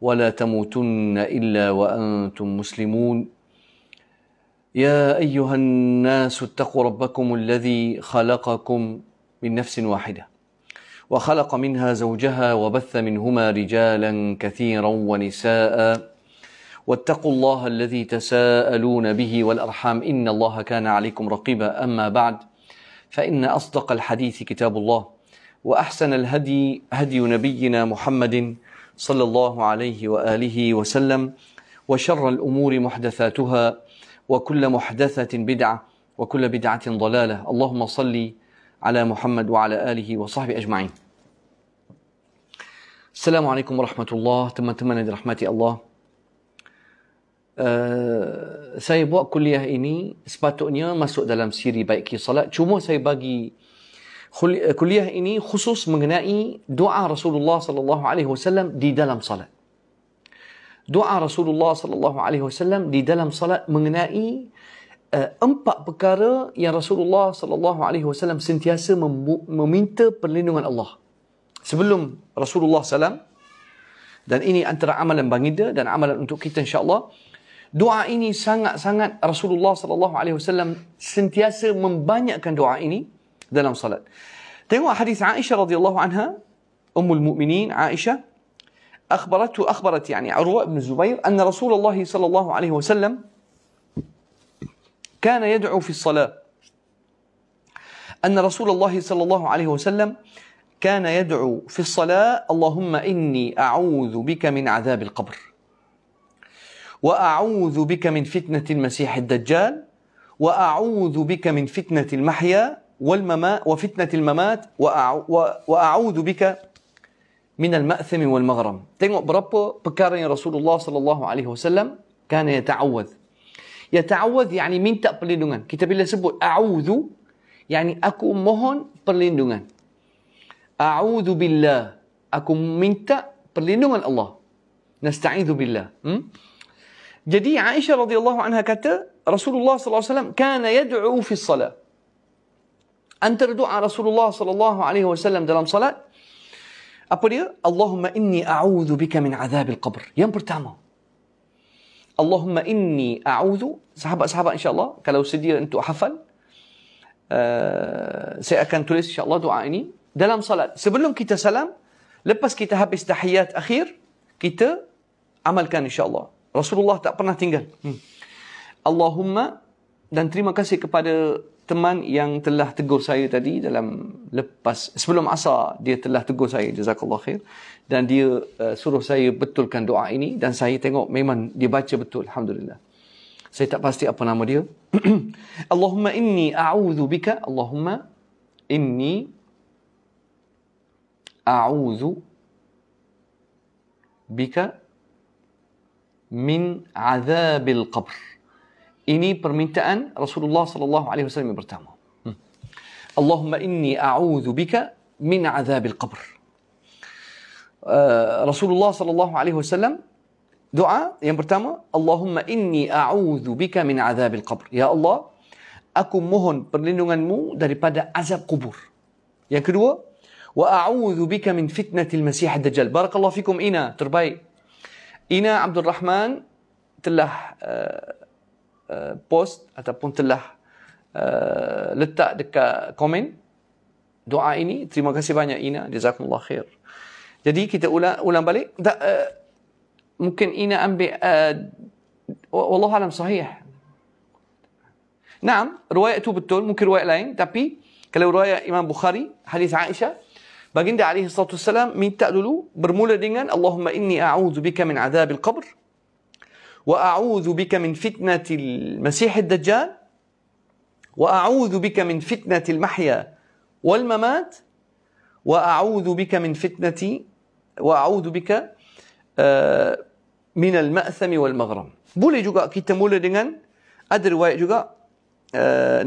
ولا تموتن إلا وأنتم مسلمون. يا أيها الناس اتقوا ربكم الذي خلقكم من نفس واحدة وخلق منها زوجها وبث منهما رجالا كثيرا ونساء. واتقوا الله الذي تساءلون به والأرحام إن الله كان عليكم رقيبا. أما بعد فإن أصدق الحديث كتاب الله وأحسن الهدي هدي نبينا محمد صلى الله عليه وآله وسلم وشر الأمور محدثاتها وكل محدثة بدعة وكل بدعة ضلالة. اللهم صل على محمد وعلى آله وصحبه أجمعين. السلام عليكم ورحمة الله. teman-teman yang dirahmati Allah Uh, saya buat kuliah ini sepatutnya masuk dalam siri baiki salat cuma saya bagi kuliah ini khusus mengenai doa Rasulullah sallallahu alaihi wasallam di dalam salat. Doa Rasulullah sallallahu alaihi wasallam di dalam salat mengenai uh, empat perkara yang Rasulullah sallallahu alaihi wasallam sentiasa meminta perlindungan Allah. Sebelum Rasulullah sallam dan ini antara amalan baginda dan amalan untuk kita insya-Allah. Doa ini sangat-sangat Rasulullah sallallahu alaihi wasallam sentiasa membanyakkan doa ini dalam salat. Tengok hadis Aisyah radhiyallahu anha, Ummul Mukminin Aisyah أخبرته أخبرت يعني عروة بن الزبير أن رسول الله صلى الله عليه وسلم كان يدعو في الصلاة. أن رسول الله صلى الله عليه وسلم كان يدعو في الصلاة اللهم إني أعوذ بك من عذاب القبر. وأعوذ بك من فتنة المسيح الدجال. وأعوذ بك من فتنة المحيا. والممات وفتنة الممات وأعوذ بك من المأثم والمغرم tengok berapa perkara yang Rasulullah sallallahu alaihi wasallam kana yata'awwadh yata'awwadh yani minta perlindungan kita bila sebut a'udzu yani aku mohon perlindungan a'udzu billah aku minta perlindungan Allah nasta'idzu billah hmm? jadi Aisyah radhiyallahu anha kata Rasulullah sallallahu alaihi wasallam kana yad'u fi salat antara doa Rasulullah sallallahu alaihi wasallam dalam salat apa dia? Allahumma inni a'udzu bika min adzabil qabr. Yang pertama. Allahumma inni a'udzu sahabat-sahabat insyaallah kalau sedia untuk hafal uh, saya akan tulis insyaallah doa ini. Dalam salat sebelum kita salam lepas kita habis tahiyat akhir kita amalkan insyaallah. Rasulullah tak pernah tinggal. Hmm. Allahumma dan terima kasih kepada teman yang telah tegur saya tadi dalam lepas sebelum asar dia telah tegur saya jazakallah khair. Dan dia uh, suruh saya betulkan doa ini dan saya tengok memang dia baca betul alhamdulillah. Saya tak pasti apa nama dia. Allahumma inni a'udzu bika Allahumma inni a'udzu bika min azabil qabr ini permintaan Rasulullah sallallahu alaihi wasallam yang pertama. Hmm. Allahumma inni a'udzu bika min azabil qabr. Uh, Rasulullah sallallahu alaihi wasallam doa yang pertama, Allahumma inni a'udzu bika min azabil qabr. Ya Allah, aku mohon perlindunganmu daripada azab kubur. Yang kedua, wa a'udzu bika min fitnatil masih ad-dajjal. Barakallahu fikum Ina, terbaik. Ina Abdul Rahman telah uh, Uh, post ataupun telah uh, letak dekat komen doa ini terima kasih banyak Ina jazakumullah khair. Jadi kita ulang ulang balik. Tak, uh, mungkin Ina ambil uh, wallahu alam sahih. Naam, riwayat itu betul, mungkin riwayat lain, tapi kalau riwayat Imam Bukhari, hadis Aisyah, baginda alaihi salatu minta dulu bermula dengan Allahumma inni a'udzu bika min adzabil qabr وأعوذ بك من فتنة المسيح الدجال وأعوذ بك من فتنة المحيا والممات وأعوذ بك من فتنة وأعوذ بك آه، من المأثم والمغرم. بولي juga kita mula dengan ada riwayat juga uh,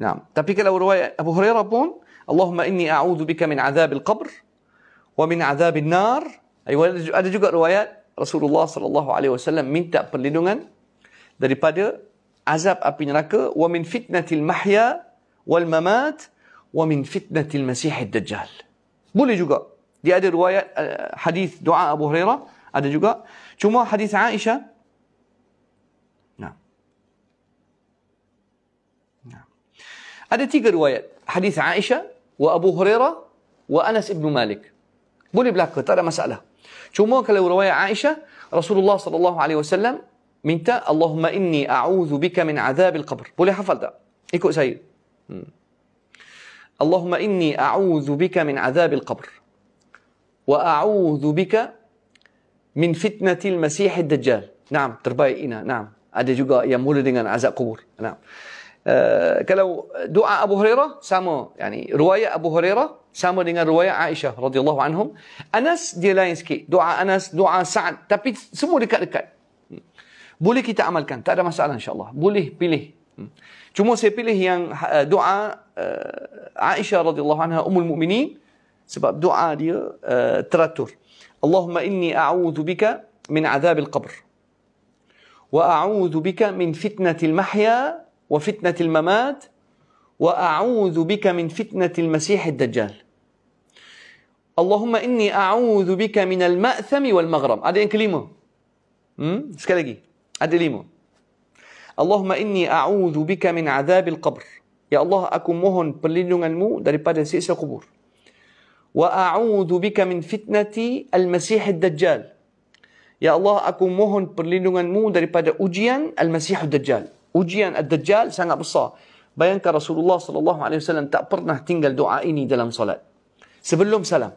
نعم، tapi لو رواية أبو هريرة بون اللهم إني أعوذ بك من عذاب القبر ومن عذاب النار. أيوة هذا جوجا روايات رسول الله صلى الله عليه وسلم minta perlindungan daripada عذاب api neraka. ومن فتنة المحيا والممات ومن فتنة المسيح الدجال بولي جوجا dia ada روايات حديث دعاء أبو هريرة ada juga. Cuma حديث عائشة ada tiga riwayat. Hadis Aisyah وأبو هريرة وأنس بن مالك. بولي بلاك هذا مسألة. شو ممكن لو رواية عائشة؟ رسول الله صلى الله عليه وسلم من تا اللهم إني أعوذ بك من عذاب القبر. بولي حفل ده. إيكو سيد اللهم إني أعوذ بك من عذاب القبر. وأعوذ بك من فتنة المسيح الدجال. نعم ترباي نعم. Ada juga yang mula dengan azab kubur. Nah. Uh, kalau doa Abu Hurairah sama. Yani riwayat Abu Hurairah sama dengan riwayat Aisyah radhiyallahu anhum. Anas dia lain sikit. Doa Anas doa Sa'ad tapi semua dekat-dekat. Boleh kita amalkan? Tak ada masalah insyaallah. Boleh pilih. Hmm. cuma saya pilih yang uh, doa uh, Aisyah radhiyallahu anha ummul mukminin sebab doa dia teratur. Allahumma inni a'udzu bika min adzabil qabr. Wa a'udzu bika min fitnatil mahya وفتنة الممات وأعوذ بك من فتنة المسيح الدجال. اللهم إني أعوذ بك من المأثم والمغرم. هذا كلمة هذا اللهم إني أعوذ بك من عذاب القبر. يا الله أكون مهن perlindungan mu daripada siksa kubur. وأعوذ بك من فتنة المسيح الدجال. يا الله أكون مهن perlindungan mu daripada أجيان المسيح الدجال. Ujian ad-dajjal sangat besar. Bayangkan Rasulullah sallallahu alaihi wasallam tak pernah tinggal doa ini dalam solat. Sebelum salam.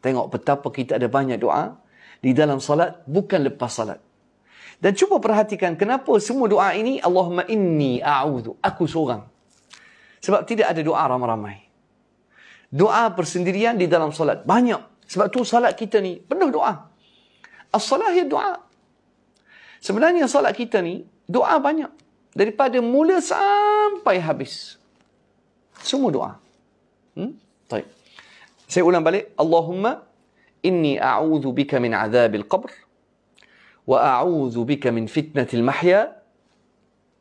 Tengok betapa kita ada banyak doa di dalam solat bukan lepas salat. Dan cuba perhatikan kenapa semua doa ini Allahumma inni a'udhu. Aku seorang. Sebab tidak ada doa ramai-ramai. Doa persendirian di dalam solat. Banyak. Sebab tu solat kita ni penuh doa. As-salah ya doa. Sebenarnya solat kita ni doa banyak. Daripada mula sampai habis. Semua doa. Hmm? Baik. Saya ulang balik. Allahumma inni a'udhu bika min azabil qabr. واعوذ بك من فتنه المحيا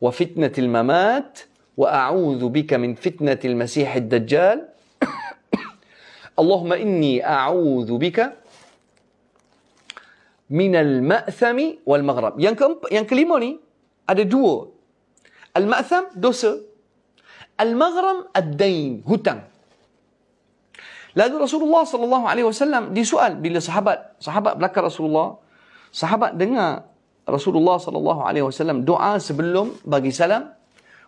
وفتنه الممات واعوذ بك من فتنه المسيح الدجال اللهم اني اعوذ بك من المأثم والمغرب yang keempat yang kelima ni ada dua al-ma'tham dosa al-maghram ad-dain hutang lalu Rasulullah sallallahu alaihi wasallam disoal bila sahabat sahabat belakang Rasulullah Sahabat dengar Rasulullah sallallahu alaihi wasallam doa sebelum bagi salam.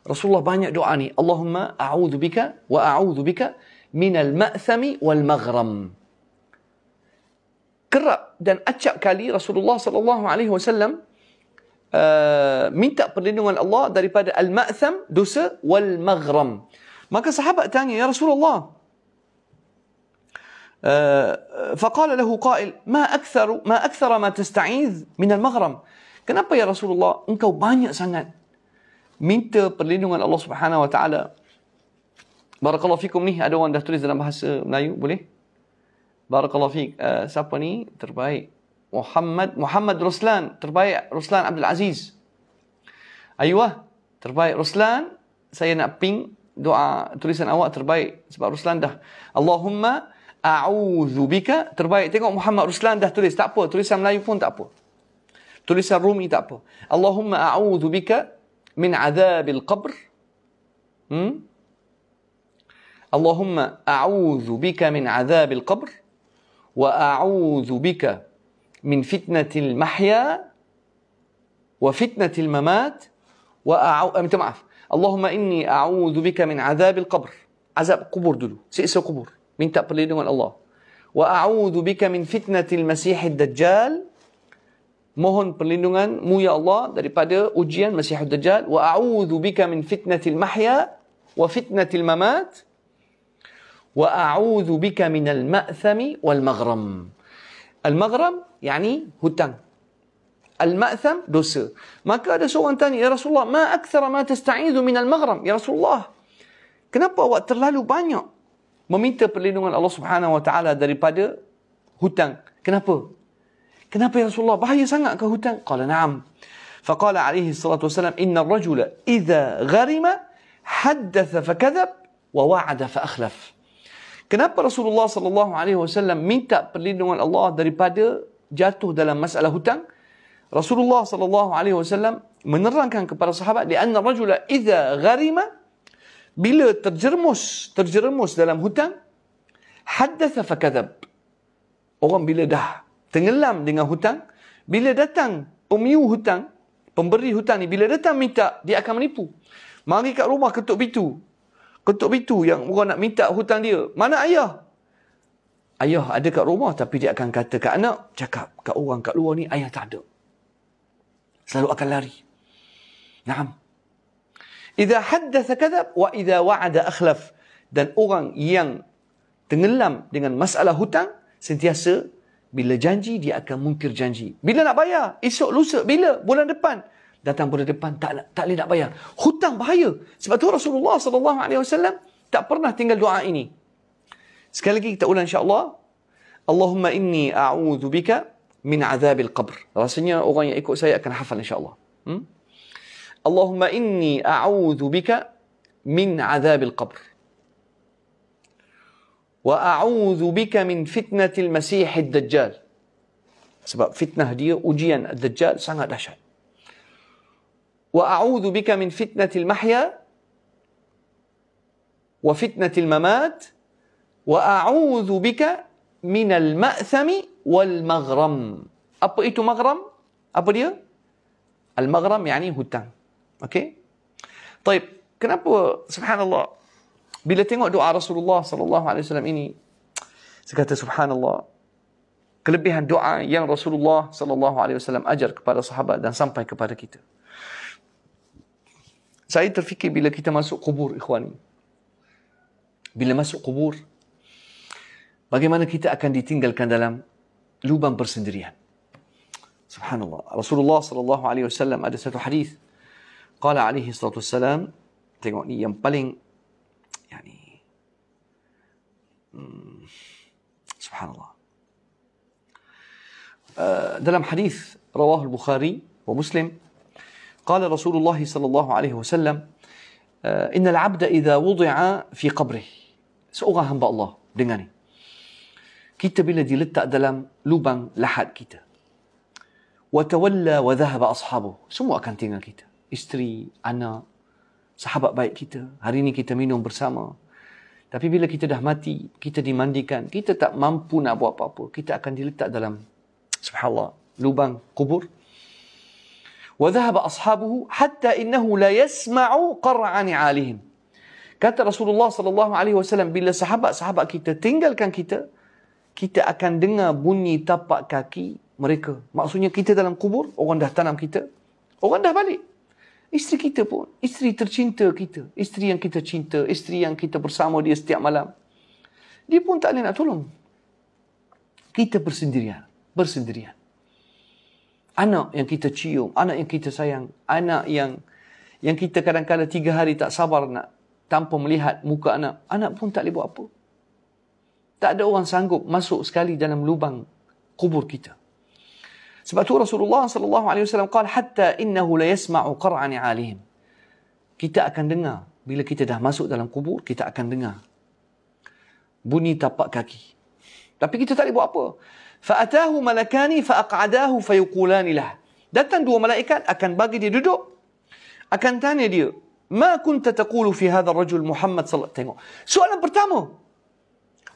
Rasulullah banyak doa ni. Allahumma a'udzu bika wa a'udzu bika minal ma'thami wal maghram. Kerap dan acap kali Rasulullah sallallahu alaihi wasallam uh, minta perlindungan Allah daripada al-ma'tham dosa wal maghram. Maka sahabat tanya ya Rasulullah. Uh, faqala lahu qail ma aktharu ma akthara ma tasta'iz min al-maghram. Kenapa ya Rasulullah engkau banyak sangat minta perlindungan Allah Subhanahu wa taala? Barakallahu fikum ni ada orang dah tulis dalam bahasa Melayu boleh? Barakallahu fik uh, siapa ni terbaik محمد محمد رسلان ترباي رسلان عبد العزيز. أيوه ترباي رسلان سينا بين دعاء تريسن أواء ترباي سبع رسلان ده. اللهم أعوذ بك. ترباي تيغو محمد رسلان ده تريس تابو تريسن ملايو فون تابو تريسن رومي تابو اللهم أعوذ بك من عذاب القبر. م? اللهم أعوذ بك من عذاب القبر. وأعوذ بك mahya wa fitnatil mamat wa a'udzu minta maaf Allahumma inni a'udzu bika min adzabil qabr azab kubur dulu siksa kubur minta perlindungan Allah. Wa a'udzu bika min fitnatil masiihid dajjal. Mohon perlindunganmu ya Allah daripada ujian Masiihud Dajjal wa a'udzu bika min fitnatil mahya wa fitnatil mamat wa a'udzu bika minal ma'thami wal maghram. Al maghram yani hutang. Al ma'tham dosa. Maka ada seorang tanya, "Ya Rasulullah, ma akthara ma tasta'idzu minal maghram?" Ya Rasulullah, kenapa awak terlalu banyak meminta perlindungan Allah Subhanahu wa taala daripada hutang? Kenapa? Kenapa ya Rasulullah? Bahaya sangat ke hutang? Qala na'am. Faqala alaihi salatu wasalam, "Inna ar-rajula idza gharima haddatha fakadhab wa wa'ada fa akhlaf." Kenapa Rasulullah sallallahu alaihi wasallam minta perlindungan Allah daripada jatuh dalam masalah hutang? Rasulullah sallallahu alaihi wasallam menerangkan kepada sahabat di anna rajula idza gharima bila terjerumus terjerumus dalam hutang haddatha fakadzab orang bila dah tenggelam dengan hutang bila datang pemiu hutang pemberi hutang ni bila datang minta dia akan menipu mari kat rumah ketuk pintu ketuk pintu yang orang nak minta hutang dia. Mana ayah? Ayah ada kat rumah tapi dia akan kata kat anak, cakap kat orang kat luar ni ayah tak ada. Selalu akan lari. Naam. Idza haddatha kadzab wa idza wa'ada akhlaf. Dan orang yang tenggelam dengan masalah hutang sentiasa bila janji dia akan mungkir janji. Bila nak bayar? Esok lusa bila? Bulan depan datang bulan depan tak tak boleh nak bayar. Hutang bahaya. Sebab tu Rasulullah sallallahu alaihi wasallam tak pernah tinggal doa ini. سكان لكي تقول إن شاء الله اللهم إني أعوذ بك من عذاب القبر رسنيا أغني إيكو سيئة كان حفل إن شاء الله اللهم إني أعوذ بك من عذاب القبر وأعوذ بك من فتنة المسيح الدجال سبب فتنة دي أجيا الدجال سنة دهشة وأعوذ بك من فتنة المحيا وفتنة الممات Wa a'udzu bika minal ma'thami wal maghram. apa itu maghram? Apa dia? Al-maghram yani hutang okey? طيب kenapa? Subhanallah. Bila tengok doa Rasulullah sallallahu alaihi wasallam ini saya kata subhanallah. Kelebihan doa yang Rasulullah sallallahu alaihi wasallam ajar kepada sahabat dan sampai kepada kita. Saya terfikir bila kita masuk kubur ikhwani. Bila masuk kubur bagaimana kita akan ditinggalkan dalam lubang persendirian. Subhanallah. Rasulullah sallallahu alaihi wasallam ada satu hadis. Qala alaihi salatu wasallam, tengok ni yang paling yani hmm, subhanallah. Uh, dalam hadis al-Bukhari wa Muslim قال رسول الله صلى الله عليه وسلم إن العبد إذا وضع في قبره seorang hamba Allah dengar ni kita bila diletak dalam lubang lahat kita. Watawalla wa dhahaba ashabu. Semua akan tinggal kita. Isteri, anak, sahabat baik kita. Hari ini kita minum bersama. Tapi bila kita dah mati, kita dimandikan, kita tak mampu nak buat apa-apa. Kita akan diletak dalam subhanallah lubang kubur. Wa dhahaba ashabuhu hatta innahu la yasma'u qar'an 'alihim. Kata Rasulullah sallallahu alaihi wasallam bila sahabat-sahabat kita tinggalkan kita, kita akan dengar bunyi tapak kaki mereka. Maksudnya kita dalam kubur orang dah tanam kita orang dah balik. Isteri kita pun isteri tercinta kita isteri yang kita cinta isteri yang kita bersama dia setiap malam. Dia pun tak boleh nak tolong. Kita bersendirian bersendirian. Anak yang kita cium, anak yang kita sayang, anak yang yang kita kadang-kadang tiga hari tak sabar nak tanpa melihat muka anak, anak pun tak boleh buat apa. Tak ada orang sanggup masuk sekali dalam lubang kubur kita. Sebab tu Rasulullah sallallahu alaihi wasallam qala hatta innahu la yasma'u qar'an alihim. Kita akan dengar bila kita dah masuk dalam kubur, kita akan dengar bunyi tapak kaki. Tapi kita tak boleh buat apa. Fa'atahu malakani fa'aq'adahu fayuqulani lah. Datang dua malaikat akan bagi dia duduk. Akan tanya dia, "Ma kunta taqulu fi hadha ar-rajul Muhammad sallallahu alaihi wasallam?" Tengok. Soalan pertama,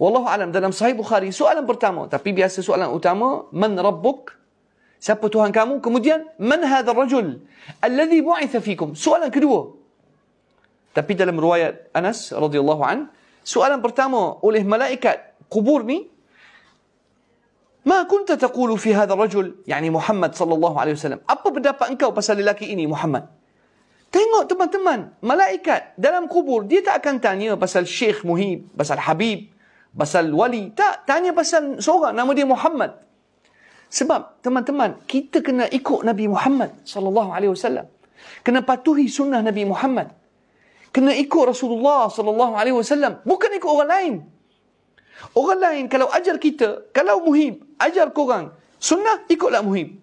wallahu alam dalam sahih bukhari soalan pertama tapi biasa soalan utama man rabbuk siapa tuhan kamu kemudian man hadha ar-rajul alladhi bu'itha fikum soalan kedua tapi dalam riwayat Anas radhiyallahu an soalan pertama oleh malaikat kubur ni ما كنت تقول في هذا الرجل يعني محمد صلى الله عليه وسلم apa pendapat engkau pasal lelaki ini Muhammad Tengok teman-teman, malaikat dalam kubur dia tak akan tanya pasal Syekh Muhib, pasal Habib, pasal wali. Tak, tanya pasal seorang nama dia Muhammad. Sebab teman-teman, kita kena ikut Nabi Muhammad sallallahu alaihi wasallam. Kena patuhi sunnah Nabi Muhammad. Kena ikut Rasulullah sallallahu alaihi wasallam, bukan ikut orang lain. Orang lain kalau ajar kita, kalau Muhib ajar korang sunnah, ikutlah Muhib.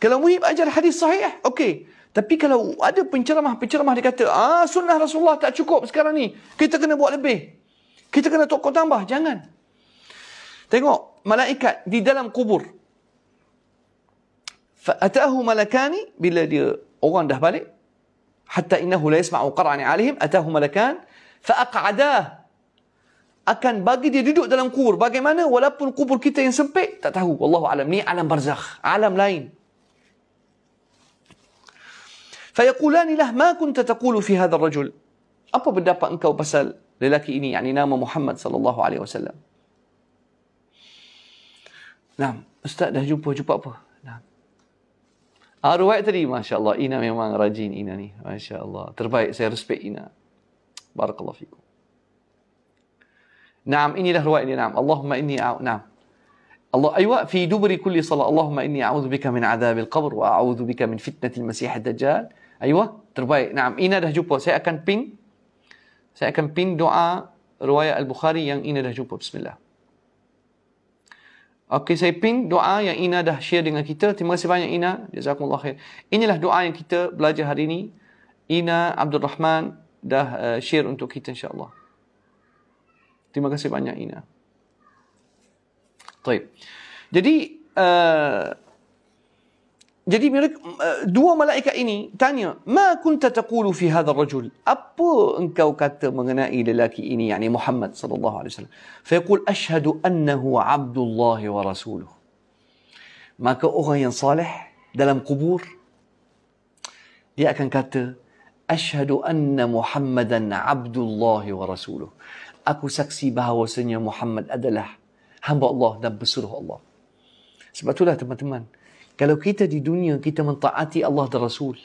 Kalau Muhib ajar hadis sahih, okey. Tapi kalau ada penceramah-penceramah dia kata, ah sunnah Rasulullah tak cukup sekarang ni. Kita kena buat lebih. Kita kena tokoh tambah, jangan. Tengok malaikat di dalam kubur. Fa'atahu malakani bila dia orang dah balik hatta innahu la yasma'u qara'ani alaihim atahu malakan fa'aqada akan bagi dia duduk dalam kubur bagaimana walaupun kubur kita yang sempit tak tahu wallahu alam ni alam barzakh alam lain Fayaqulani lah ma kunta taqulu fi hadha rajul. apa pendapat engkau pasal lelaki ini yakni nama Muhammad sallallahu alaihi wasallam Nah, ustaz dah jumpa jumpa apa? Nah. Ah, riwayat tadi masya-Allah Ina memang rajin Ina ni. Masya-Allah. Terbaik saya respect Ina. Barakallahu fikum. Naam, inilah riwayat dia. Naam. Allahumma inni a'u. Naam. الله أيوة في دبر كل صلاة اللهم إني أعوذ بك من عذاب القبر وأعوذ بك من فتنة المسيح الدجال أيوة terbaik نعم Ina dah jumpa saya akan pin saya akan pin doa riwayat Al-Bukhari yang Ina dah jumpa. Bismillah. Okey, saya pin doa yang Ina dah share dengan kita. Terima kasih banyak Ina. Jazakumullah khair. Inilah doa yang kita belajar hari ini. Ina Abdul Rahman dah uh, share untuk kita insyaAllah. Terima kasih banyak Ina. Baik. Jadi, uh, jadi mereka, uh, dua malaikat ini tanya ma kunta taqulu fi hadha rajul? Apa engkau kata mengenai lelaki ini yakni Muhammad sallallahu alaihi wasallam? Fa yaqul ashhadu annahu abdullah wa rasuluh. Maka orang yang saleh dalam kubur dia akan kata ashhadu anna muhammadan abdullah wa rasuluh. Aku saksi bahawasanya Muhammad adalah hamba Allah dan pesuruh Allah. Sebab itulah teman-teman, kalau kita di dunia kita mentaati Allah dan Rasul,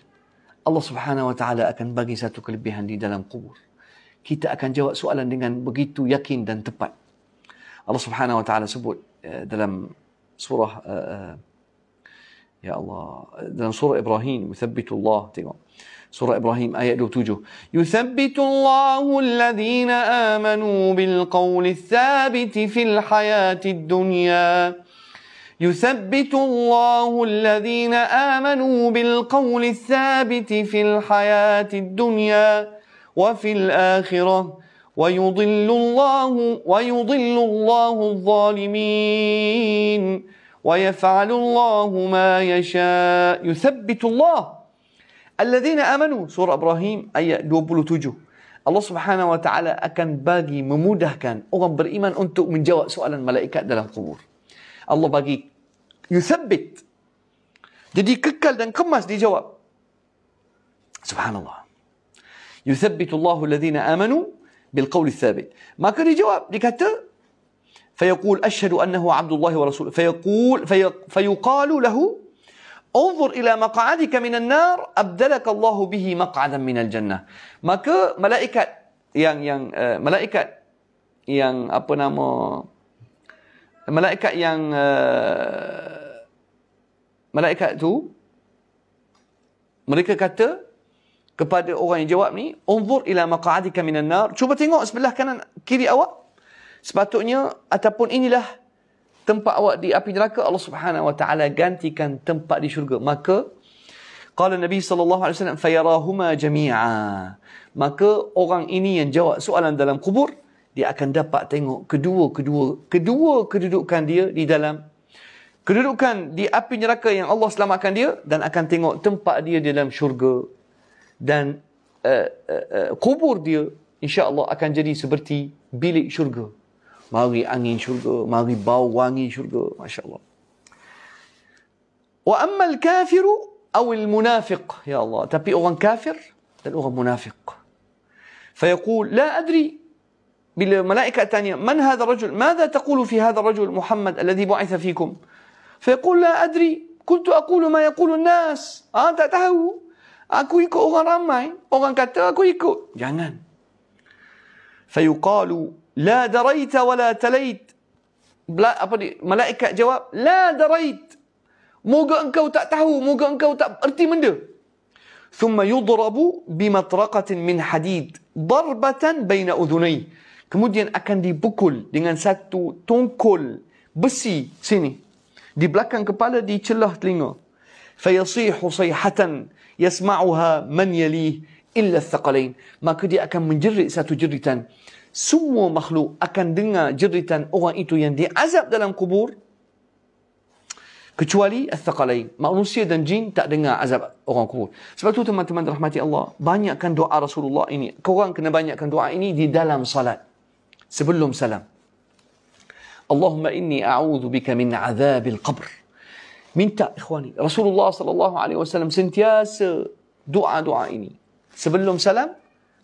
Allah Subhanahu wa taala akan bagi satu kelebihan di dalam kubur. Kita akan jawab soalan dengan begitu yakin dan tepat. Allah Subhanahu wa taala sebut uh, dalam surah uh, ya Allah dalam surah Ibrahim, "Muthabbitullah" tengok. Surah Ibrahim ayat 27. Yuthabbitu Allahu alladhina amanu bil qawli thabiti fil hayati dunya. يثبت الله الذين آمنوا بالقول الثابت في الحياة الدنيا وفي الآخرة ويضل الله ويضل الله الظالمين ويفعل الله ما يشاء. يثبت الله الذين آمنوا. سورة إبراهيم اي 27 الله سبحانه وتعالى اكن باقي ممودهكن اغمبر ايمان أنتم من جواء سؤال الملائكه دلم قبور Allah bagi yuthabbit. Jadi kekal dan kemas dijawab. Subhanallah. Yuthabbitu Allah alladzina amanu bil qawli thabit. Maka dijawab dikata فيقول أشهد أنه عبد الله ورسوله فيقول في فيقال له Unzur ila maq'adika minan nar abdalaka Allah bihi maq'adan minal jannah. Maka malaikat yang yang uh, malaikat yang apa nama malaikat yang uh, malaikat tu mereka kata kepada orang yang jawab ni unzur ila maq'adika minan nar. Cuba tengok sebelah kanan kiri awak. Sepatutnya ataupun inilah tempat awak di api neraka Allah Subhanahu wa taala gantikan tempat di syurga. Maka qala nabi sallallahu alaihi wasallam fayarahuma jami'a. Maka orang ini yang jawab soalan dalam kubur dia akan dapat tengok kedua-kedua kedua kedudukan dia di dalam kedudukan di api neraka yang Allah selamatkan dia dan akan tengok tempat dia di dalam syurga dan uh, uh, uh, kubur dia insya-Allah akan jadi seperti bilik syurga. Mari angin syurga, mari bau wangi syurga, masya-Allah. Wa ammal kafiru aw al munafiq ya Allah, tapi orang kafir dan orang munafiq. Fayaqul la adri بالملائكة الثانية من هذا الرجل؟ ماذا تقول في هذا الرجل محمد الذي بعث فيكم؟ فيقول لا أدري كنت أقول ما يقول الناس. آه، أنت تهو. أكو يكو أغن رمعي أغن أكو يكو جنان. فيقال لا دريت ولا تليت. بلا أبدي ملائكة جواب لا دريت. موغا أنكو تأتهو موغا أنكو تأرتي من ده ثم يضرب بمطرقة من حديد ضربة بين أذنيه. Kemudian akan dipukul dengan satu tongkol besi sini. Di belakang kepala di celah telinga. Fayasihu sayhatan yasma'uha man yalih illa thaqalain. Maka dia akan menjerit satu jeritan. Semua makhluk akan dengar jeritan orang itu yang diazab dalam kubur. Kecuali al-thaqalain manusia dan jin tak dengar azab orang kubur. Sebab tu teman-teman rahmati Allah banyakkan doa Rasulullah ini. Korang kena banyakkan doa ini di dalam salat سيب لهم سلام. اللهم إني أعوذ بك من عذاب القبر. من تا إخواني رسول الله صلى الله عليه وسلم سنتياس دعاء دعائني. إني سيب لهم سلام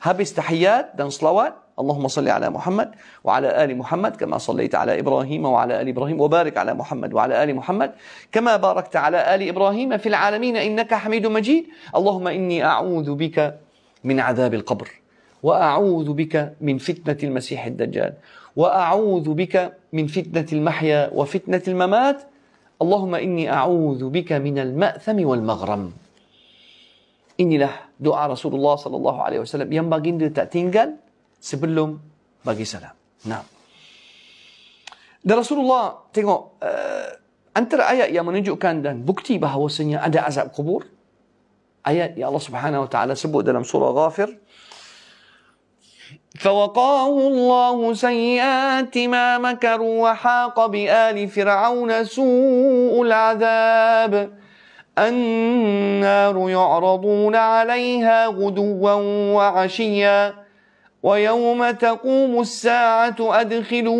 هبس تحيات دان صلوات اللهم صل على محمد وعلى آل محمد كما صليت على إبراهيم وعلى آل إبراهيم وبارك على محمد وعلى آل محمد كما باركت على آل إبراهيم في العالمين إنك حميد مجيد اللهم إني أعوذ بك من عذاب القبر واعوذ بك من فتنه المسيح الدجال واعوذ بك من فتنه المحيا وفتنه الممات اللهم اني اعوذ بك من الماثم والمغرم inilah doa Rasulullah sallallahu alaihi wasallam yang baginda tak tinggal sebelum bagi salam. Nah. Dan Rasulullah tengok uh, antara ayat yang menunjukkan dan bukti bahawasanya ada azab kubur ayat yang Allah Subhanahu wa taala sebut dalam surah Ghafir فوقاه الله سيئات ما مكروا وحاق بآل فرعون سوء العذاب. النار يعرضون عليها غدوا وعشيا. ويوم تقوم الساعة أدخلوا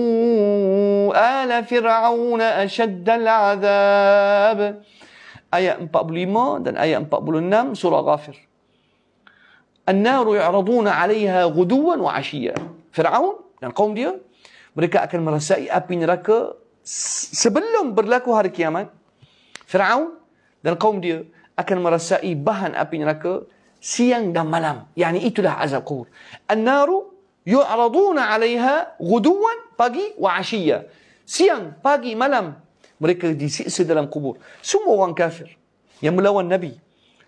آل فرعون أشد العذاب. آية 45 dan ayat 46 surah Ghafir. Yu'raduna 'alayha ghuduwan wa 'ashiyya. Firaun dan kaum dia mereka akan merasai api neraka sebelum berlaku hari kiamat. Firaun dan kaum dia akan merasai bahan api neraka siang dan malam. Yani itulah azab kubur. An-naru yu'raduna 'alayha ghuduwan pagi wa 'ashiyya. Siang, pagi, malam mereka disiksa dalam kubur. Semua orang kafir yang melawan Nabi,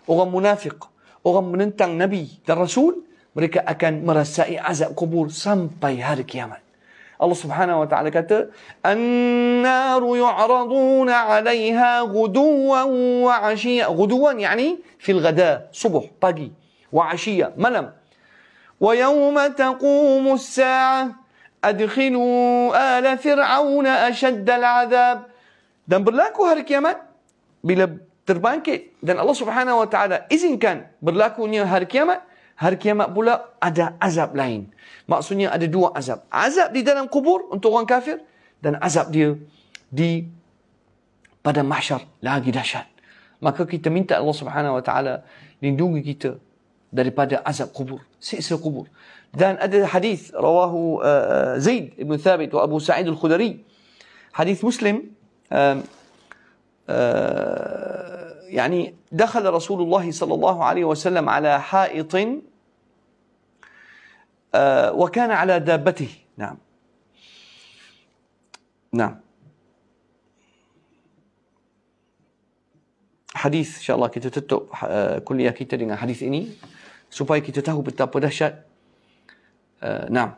orang munafik, orang menentang Nabi dan Rasul, mereka akan merasai azab kubur sampai hari kiamat. Allah Subhanahu wa taala kata, "An-naru yu'raduna 'alayha ghuduwan wa 'ashiyya." Ghuduwan yani fil ghada, subuh, pagi, wa 'ashiyya, malam. Wa yawma taqumu as-sa'ah adkhilu ala fir'auna ashadd al-'adab. Dan berlaku hari kiamat bila terbangkit dan Allah Subhanahu wa taala izinkan berlakunya hari kiamat hari kiamat pula ada azab lain. Maksudnya ada dua azab. Azab di dalam kubur untuk orang kafir dan azab dia di pada mahsyar lagi dahsyat. Maka kita minta Allah Subhanahu wa taala lindungi kita daripada azab kubur siksa kubur. Dan ada hadis rawahu uh, Zaid ibn Thabit wa Abu Sa'id al-Khudri. Hadis Muslim uh, يعني دخل رسول الله صلى الله عليه وسلم على حائط آه، وكان على دابته. نعم. نعم. حديث إن شاء الله kita tutup آه، kuliah kita dengan hadis ini supaya kita tahu betapa dahsyat آه، نعم.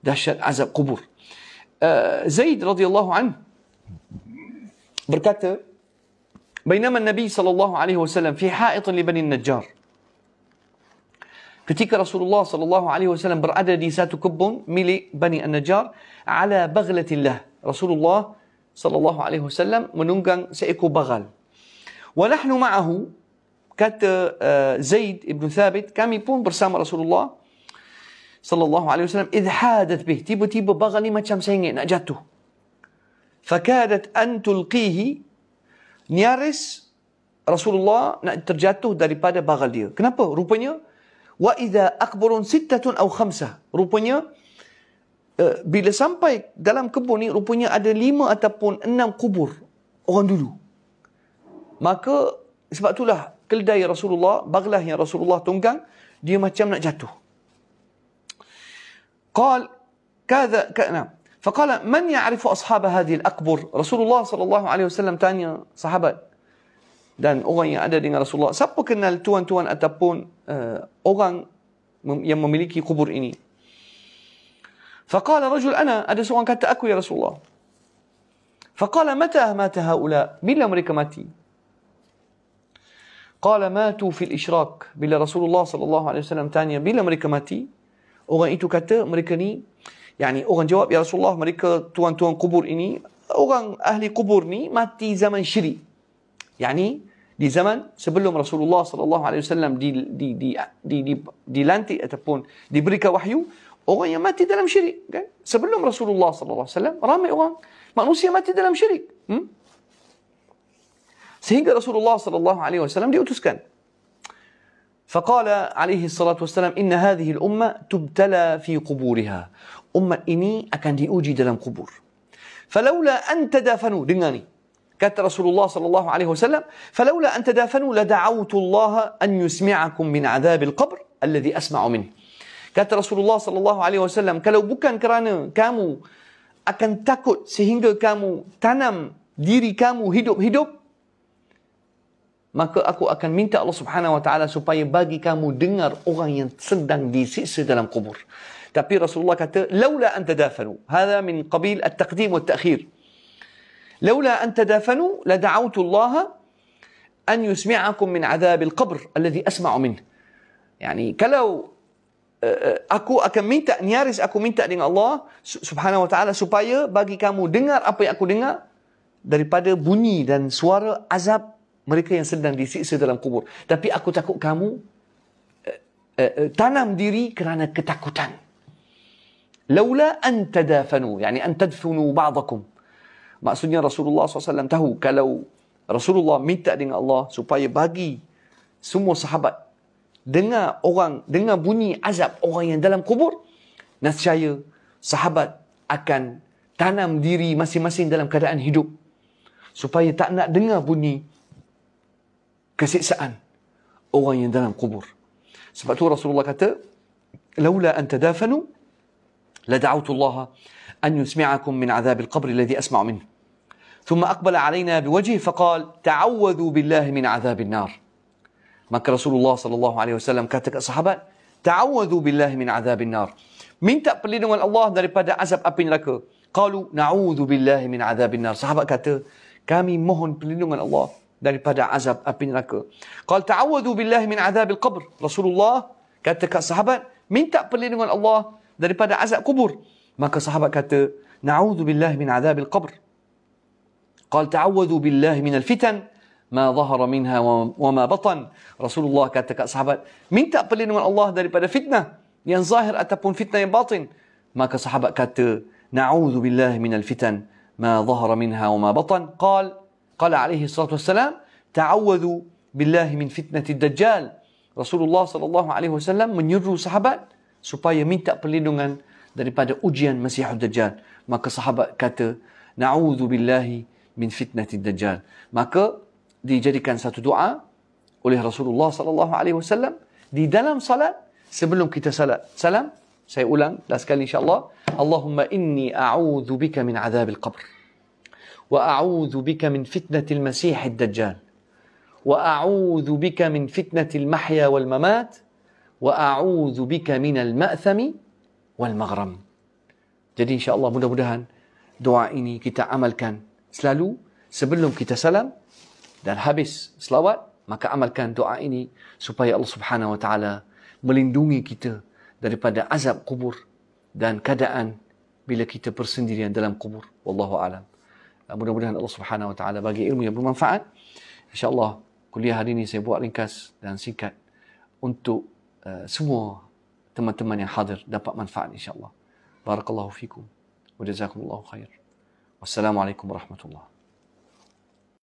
dahsyat azab kubur زيد رضي الله عنه بركاته بينما النبي صلى الله عليه وسلم في حائط لبني النجار ketika Rasulullah sallallahu alaihi wasallam berada di satu kebun milik Bani An-Najjar ala baghlatillah Rasulullah sallallahu alaihi wasallam menunggang seekor bagal wa nahnu ma'ahu kata uh, Zaid ibn Thabit kami pun bersama Rasulullah sallallahu alaihi wasallam idh hadat bih tiba-tiba bagal ni macam sengit nak jatuh fakadat an tulqihi nyaris Rasulullah nak terjatuh daripada bagal dia. Kenapa? Rupanya wa idza akbarun sittatun aw khamsah. Rupanya uh, bila sampai dalam kebun ni rupanya ada lima ataupun enam kubur orang dulu. Maka sebab itulah keledai Rasulullah, baglah yang Rasulullah tunggang, dia macam nak jatuh. Qal kadza ka'na فقال من يعرف أصحاب هذه الأقبر رسول الله صلى الله عليه وسلم tanya sahabat dan orang yang ada dengan Rasulullah siapa kenal tuan-tuan ataupun uh, orang yang memiliki kubur ini فقال رجل أنا ada seorang kata aku ya Rasulullah فقال متى مات هؤلاء bila mereka mati قال ماتوا في الإشراك bila Rasulullah صلى الله عليه وسلم tanya bila mereka mati orang itu kata mereka ni يعني اوغن جواب يا رسول الله مريكا توان توان قبور اني اوغن أهلي قبورني ما تي زمن شري يعني دي زمن سبلهم رسول الله صلى الله عليه وسلم دي دي دي دي دي, دي لانتي اتبون دي بريكا وحيو اوغن ما تي دلم شري سبلهم رسول الله صلى الله عليه وسلم رامي اوغن ما نوسي ما تي دلم شري سهيق رسول الله صلى الله عليه وسلم دي اوتسكن فقال عليه الصلاة والسلام إن هذه الأمة تبتلى في قبورها أمة إني أكن diuji dalam kubur فلولا أن تدافنوا دناني كات رسول الله صلى الله عليه وسلم فلولا أن تدافنوا لدعوت الله أن يسمعكم من عذاب القبر الذي أسمع منه كات رسول الله صلى الله عليه وسلم kalau bukan kerana kamu akan takut sehingga kamu tanam diri kamu hidup-hidup maka aku akan minta Allah Subhanahu wa taala supaya bagi kamu dengar orang yang sedang disiksa dalam kubur. Tapi Rasulullah kata, "Laula an tadafanu." Hadha min qabil at-taqdim wa at-ta'khir. Laula an tadafanu la da'awtu Allah an yusmi'akum min 'adhab al-qabr alladhi asma'u min. Yani kalau aku akan minta nyaris aku minta dengan Allah Subhanahu wa taala supaya bagi kamu dengar apa yang aku dengar daripada bunyi dan suara azab mereka yang sedang disiksa dalam kubur. Tapi aku takut kamu uh, uh, tanam diri kerana ketakutan. Laula an tadafanu, yani an tadfunu ba'dakum. Maksudnya Rasulullah SAW tahu kalau Rasulullah minta dengan Allah supaya bagi semua sahabat dengar orang dengar bunyi azab orang yang dalam kubur nescaya sahabat akan tanam diri masing-masing dalam keadaan hidup supaya tak nak dengar bunyi kesiksaan orang yang dalam kubur. Sebab tu Rasulullah kata, "Laula an tadafanu la da'awtu Allah an yusmi'akum min 'adhab al-qabr alladhi asma'u minhu." ثم أقبل علينا بوجهه فقال تعوذوا بالله من عذاب النار maka Rasulullah sallallahu alaihi wasallam kata kepada sahabat ta'awudhu billahi min azabin nar minta perlindungan Allah daripada azab api neraka qalu na'udhu billahi min azabin nar sahabat kata kami mohon perlindungan Allah daripada azab api neraka. Qal ta'awudhu billahi min azabil qabr. Rasulullah kata kat sahabat, minta perlindungan Allah daripada azab kubur. Maka sahabat kata, na'udhu billahi min azabil qabr. Qal ta'awudhu billahi min al-fitan ma zahara minha wa ma batan. Rasulullah kata kat sahabat, minta perlindungan Allah daripada fitnah yang zahir ataupun fitnah yang batin. Maka sahabat kata, na'udhu billahi min al-fitan ma zahara minha wa ma batan. Qal قال عليه الصلاة والسلام تعوذوا بالله من فتنة الدجال Rasulullah sallallahu alaihi wasallam menyuruh sahabat supaya minta perlindungan daripada ujian Masihud Dajjal. Maka sahabat kata, Na'udhu billahi min fitnatid Dajjal. Maka dijadikan satu doa oleh Rasulullah sallallahu alaihi wasallam di dalam salat sebelum kita salat. Salam, saya ulang last sekali insyaAllah. Allahumma inni a'udhu bika min azabil qabr. wa a'udzu bika وأعوذ بك من فتنة المسيح الدجال وأعوذ بك من Mahya wal Mamat wa a'udzu bika minal ma'thami wal maghram. jadi insyaAllah mudah-mudahan doa ini kita amalkan selalu sebelum kita salam dan habis selawat maka amalkan doa ini supaya Allah subhanahu wa ta'ala melindungi kita daripada azab kubur dan keadaan bila kita bersendirian dalam kubur. Wallahu alam. Ah, mudah-mudahan Allah Subhanahu wa taala bagi ilmu yang bermanfaat. Insyaallah kuliah hari ini saya buat ringkas dan singkat untuk uh, semua teman-teman yang hadir dapat manfaat insya-Allah. Barakallahu fikum wa jazakumullahu khair. Wassalamualaikum warahmatullahi